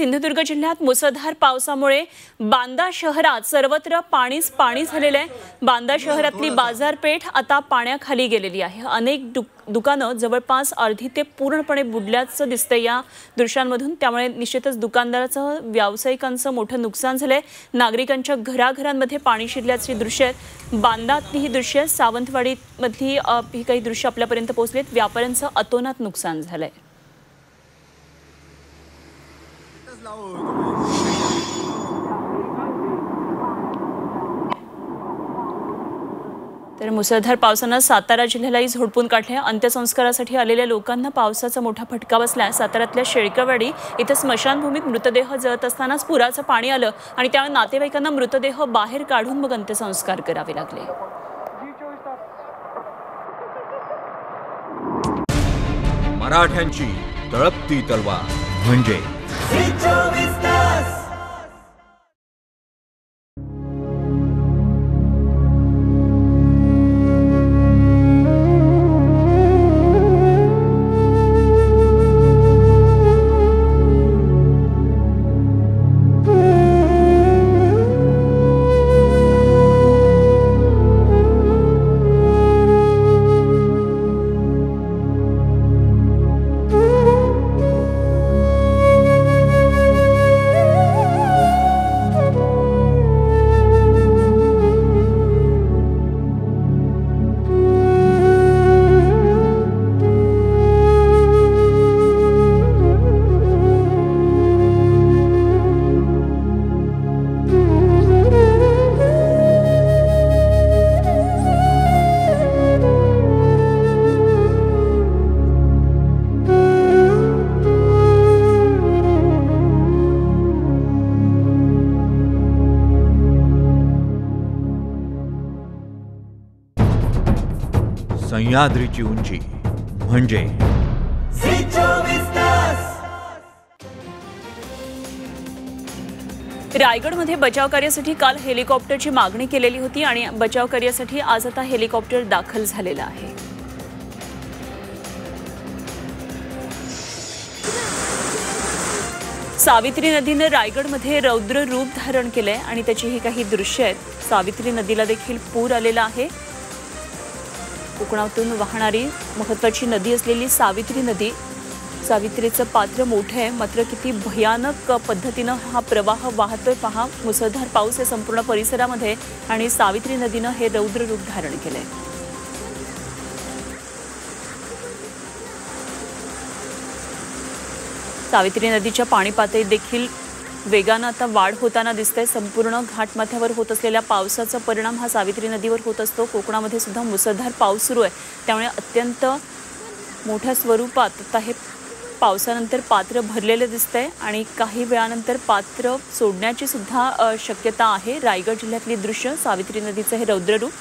सिंधुदुर्ग जिल्ह्यात मुसळधार पावसामुळे बांदा शहरात सर्वत्र पाणीच पाणी झालेलं आहे. बांदा शहरातली बाजारपेठ आता पाण्याखाली गेलेली आहे. अनेक दु दुकानं जवळपास अर्धी ते पूर्णपणे बुडल्याचं दिसतंय या दृश्यांमधून. त्यामुळे निश्चितच दुकानदाराचं व्यावसायिकांचं मोठं नुकसान झालंय. नागरिकांच्या घराघरांमध्ये पाणी शिरल्याची दृश्य आहेत. बांदातली ही दृश्य आहेत. सावंतवाडीमधली ही काही दृश्य आपल्यापर्यंत पोहोचलीत. व्यापाऱ्यांचं अतोनात नुकसान झालंय. तर मुसळधार पावसानं सातारा जिल्ह्यालाही झोडपून काढले. अंत्यसंस्कारासाठी आलेल्या लोकांना पावसाचा मोठा फटका बसला साताऱ्यातल्या शेळकवाडी इथं स्मशानभूमीत मृतदेह जळत असतानाच पुराचं पाणी आलं आणि त्यामुळे नातेवाईकांना मृतदेह बाहेर काढून मग अंत्यसंस्कार करावे लागले. मराठ्यांची तळपती तलवार. म्हणजे सह्याद्रीची उंची. म्हणजे? रायगडमध्ये बचाव कार्यासाठी काल हेलिकॉप्टरची मागणी केलेली होती आणि बचाव कार्यासाठी आज आता हेलिकॉप्टर दाखल झालेलं आहे. सावित्री नदीनं रायगडमध्ये रौद्र रूप धारण केलंय आणि त्याची ही काही दृश्य आहेत. सावित्री नदीला देखील पूर आलेला आहे. कोकणातून वाहणारी महत्त्वाची नदी असलेली सावित्री नदी. सावित्रीचं पात्र मोठं आहे मात्र किती भयानक पद्धतीनं हा प्रवाह वाहतोय पहा. मुसळधार पाऊस या संपूर्ण परिसरामध्ये आणि सावित्री नदीनं हे रौद्र रूप धारण केलंय. सावित्री नदीच्या पाणी पातळीत देखील वेगानं आता वाढ होताना दिसते संपूर्ण घाटमाथ्यावर होत असलेल्या पावसाचा परिणाम हा सावित्री नदीवर होत असतो. कोकणामध्ये सुद्धा मुसळधार पाऊस सुरू आहे. त्यामुळे अत्यंत मोठ्या स्वरूपात आता हे पावसानंतर पात्र भरलेलं दिसतंय आणि काही वेळानंतर पात्र सोडण्याची सुद्धा शक्यता आहे. रायगड जिल्ह्यातली दृश्य सावित्री नदीचं हे रौद्ररूप.